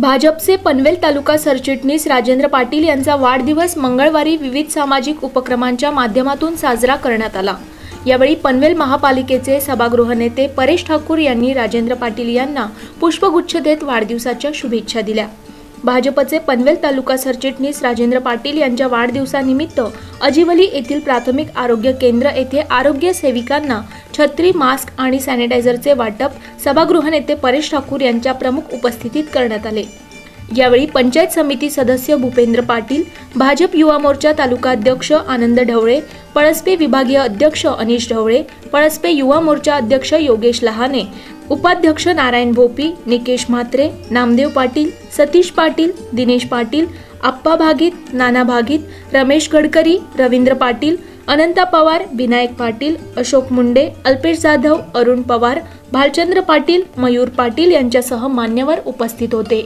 भाजपचे पनवेल तालुका सरचिटणीस राजेंद्र पाटील यांचा वाढदिवस मंगळवारी विविध सामाजिक उपक्रमांच्या माध्यमातून साजरा करण्यात आला. यावेळी पनवेल महापालिकेचे सभागृह नेते परेश ठाकूर यांनी राजेंद्र पाटील यांना पुष्पगुच्छ देत वाढदिवसाच्या शुभेच्छा दिल्या. भाजपचे पनवेल तालुका सरचिटणीस राजेंद्र पाटील यांच्या वाढदिवसानिमित्त अजिवली येथील प्राथमिक आरोग्य केंद्र येथे आरोग्य सेविकांना छत्री मास्क आणि सॅनिटायझरचे वाटप सभागृह नेते परेश ठाकूर यांच्या प्रमुख उपस्थितीत करण्यात आले. यावेळी पंचायत समिती सदस्य भूपेंद्र पाटील भाजप युवा मोर्चा तालुका अध्यक्ष आनंद ढवळे पळसपे विभागीय अध्यक्ष अनिश ढवळे पळसपे युवा मोर्चा अध्यक्ष योगेश लहाने उपाध्यक्ष नारायण भोपी निकेश म्हात्रे नामदेव पाटील सतीश पाटील दिनेश पाटील आप्पा भागीत नाना भागीत रमेश गडकरी रवींद्र पाटील अनंता पवार विनायक पाटील अशोक मुंडे अल्पेश जाधव अरुण पवार भालचंद्र पाटील मयूर पाटील यांच्यासह मान्यवर उपस्थित होते.